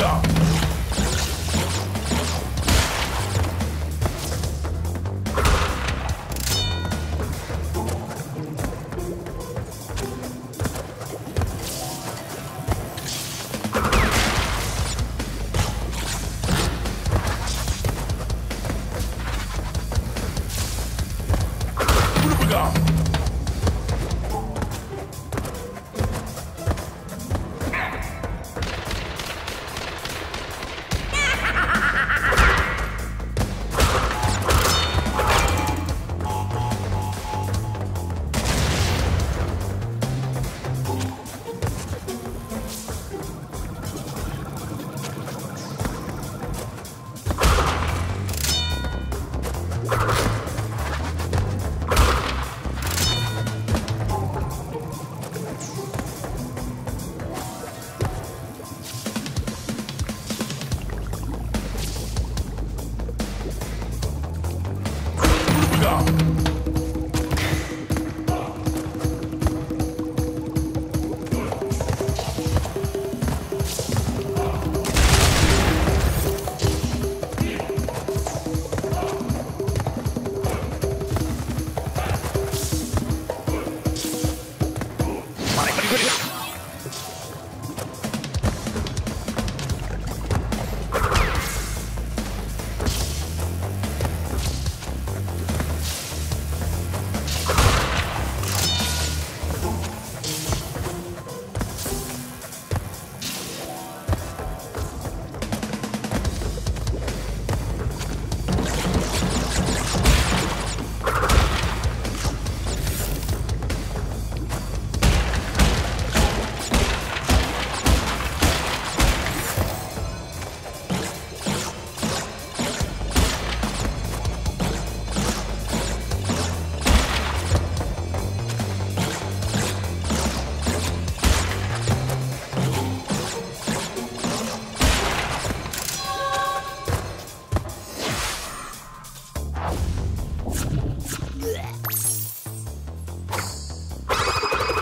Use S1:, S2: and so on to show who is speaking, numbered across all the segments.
S1: up! Up. Good.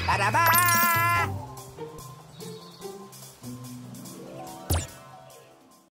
S1: バラバー